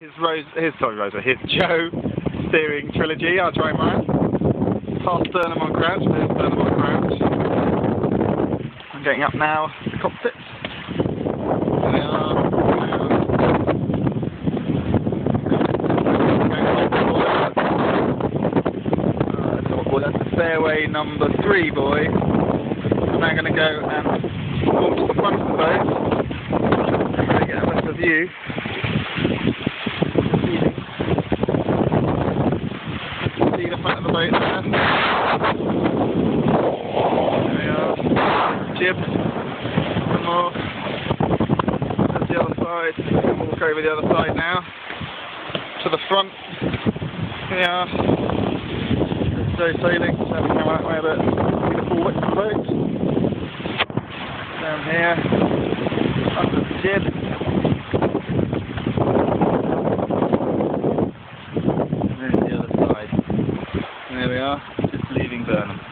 His Rose, his sorry Rosa, his Jo steering trilogy. I'll try mine. Half Burnham on Crouch, there's Burnham on Crouch. I'm getting up now. Cockpit. Uh, so that's fairway number three, boy. I'm now going to go and walk to the front of the boat. Get a better view. See the front of the boat there. There we are. Jib. One more. There's the other side. We'll walk over the other side now. To the front. Here we are. Jo sailing. Let me come out way a bit. See the full width of the boat. Down here. Under the jib. There's the other side. And there we are, just leaving Burnham.